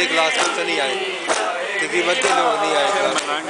Middle class में तो नहीं आए। क्योंकि बच्चे लोग नहीं आए